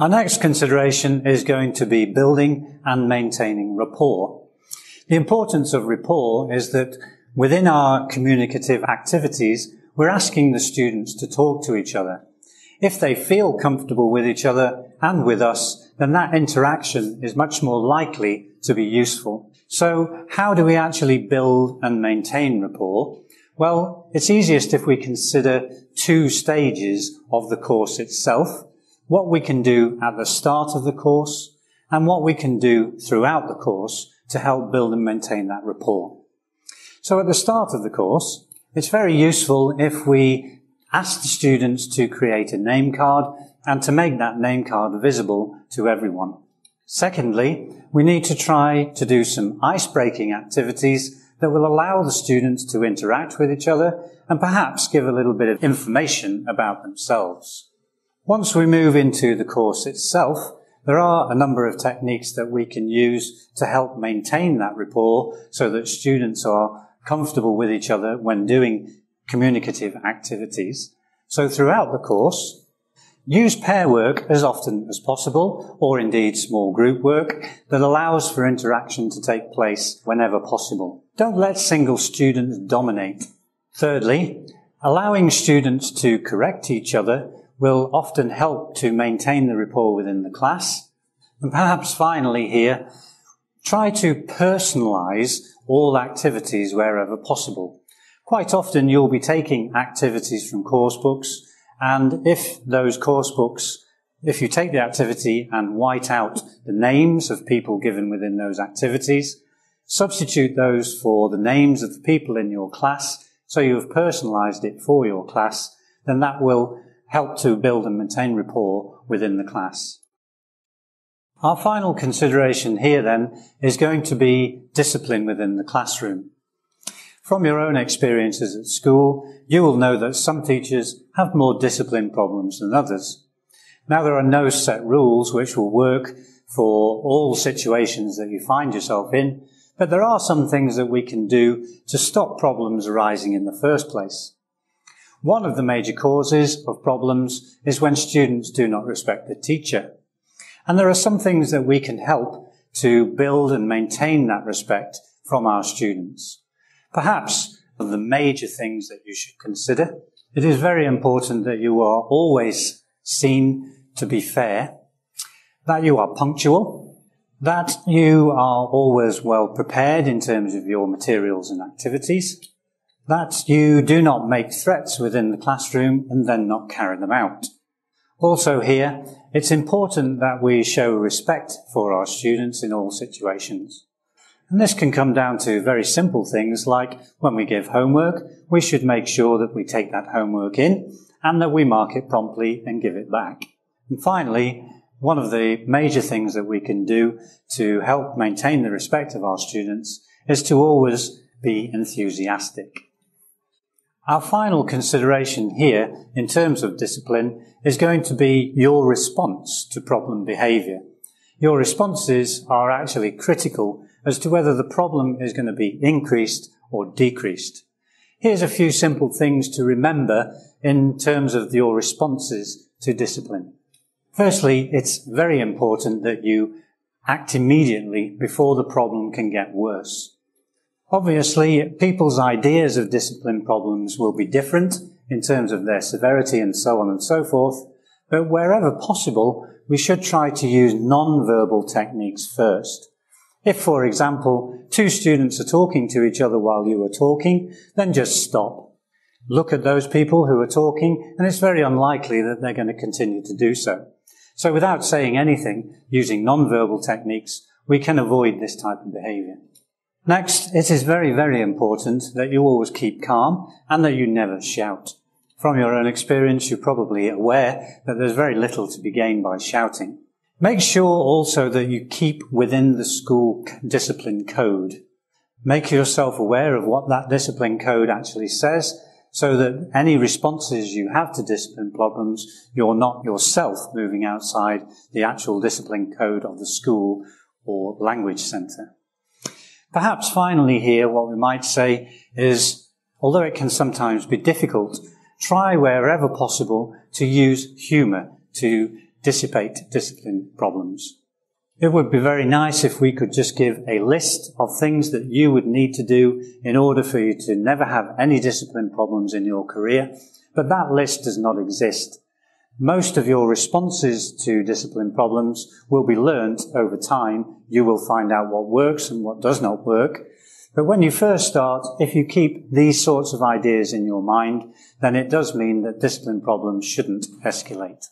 Our next consideration is going to be building and maintaining rapport. The importance of rapport is that within our communicative activities, we're asking the students to talk to each other. If they feel comfortable with each other and with us, then that interaction is much more likely to be useful. So how do we actually build and maintain rapport? Well, it's easiest if we consider two stages of the course itself, what we can do at the start of the course and what we can do throughout the course to help build and maintain that rapport. So at the start of the course, it's very useful if we ask the students to create a name card and to make that name card visible to everyone. Secondly, we need to try to do some ice-breaking activities that will allow the students to interact with each other and perhaps give a little bit of information about themselves. Once we move into the course itself, there are a number of techniques that we can use to help maintain that rapport so that students are comfortable with each other when doing communicative activities. So throughout the course, use pair work as often as possible, or indeed small group work that allows for interaction to take place whenever possible. Don't let single students dominate. Thirdly, allowing students to correct each other will often help to maintain the rapport within the class. And perhaps finally here, try to personalize all activities wherever possible. Quite often you'll be taking activities from course books and if those course books, if you take the activity and white out the names of people given within those activities, substitute those for the names of the people in your class, so you have personalized it for your class, then that will help to build and maintain rapport within the class. Our final consideration here then is going to be discipline within the classroom. From your own experiences at school, you will know that some teachers have more discipline problems than others. Now there are no set rules which will work for all situations that you find yourself in, but there are some things that we can do to stop problems arising in the first place. One of the major causes of problems is when students do not respect the teacher. And there are some things that we can help to build and maintain that respect from our students. Perhaps the major things that you should consider, it is very important that you are always seen to be fair, that you are punctual, that you are always well prepared in terms of your materials and activities, that you do not make threats within the classroom and then not carry them out. Also here, it's important that we show respect for our students in all situations. And this can come down to very simple things like when we give homework, we should make sure that we take that homework in and that we mark it promptly and give it back. And finally, one of the major things that we can do to help maintain the respect of our students is to always be enthusiastic. Our final consideration here, in terms of discipline, is going to be your response to problem behaviour. Your responses are actually critical as to whether the problem is going to be increased or decreased. Here's a few simple things to remember in terms of your responses to discipline. Firstly, it's very important that you act immediately before the problem can get worse. Obviously, people's ideas of discipline problems will be different in terms of their severity and so on and so forth, but wherever possible, we should try to use non-verbal techniques first. If, for example, two students are talking to each other while you are talking, then just stop. Look at those people who are talking, and it's very unlikely that they're going to continue to do so. So without saying anything, using non-verbal techniques, we can avoid this type of behavior. Next, it is very, very important that you always keep calm and that you never shout. From your own experience, you're probably aware that there's very little to be gained by shouting. Make sure also that you keep within the school discipline code. Make yourself aware of what that discipline code actually says so that any responses you have to discipline problems, you're not yourself moving outside the actual discipline code of the school or language centre. Perhaps finally here, what we might say is, although it can sometimes be difficult, try wherever possible to use humour to dissipate discipline problems. It would be very nice if we could just give a list of things that you would need to do in order for you to never have any discipline problems in your career, but that list does not exist. Most of your responses to discipline problems will be learnt over time. You will find out what works and what does not work. But when you first start, if you keep these sorts of ideas in your mind, then it does mean that discipline problems shouldn't escalate.